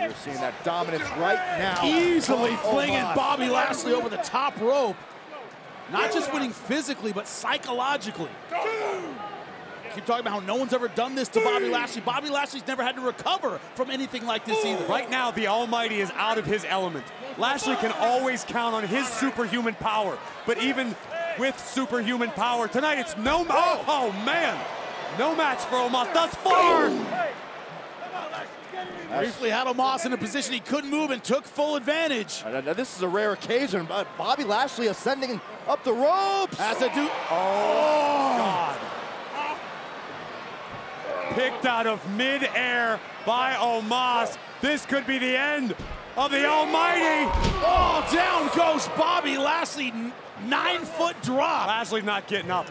You're seeing that dominance right now. Easily Oh, flinging my. Bobby Lashley over the top rope. Not just winning physically, but psychologically. Keep talking about how no one's ever done this to Bobby Lashley. Bobby Lashley's never had to recover from anything like this either. Right now, the Almighty is out of his element. Lashley can always count on his superhuman power, but even with superhuman power tonight, it's no. Oh, oh man, no match for Omos thus far. Briefly had Omos in a position he couldn't move and took full advantage. Now, uh, now, this is a rare occasion, but Bobby Lashley ascending up the ropes. As a dude. Oh, oh, God. Picked out of midair by Omos. This could be the end of the Almighty. Oh, down goes Bobby Lashley. Nine foot drop. Lashley not getting up.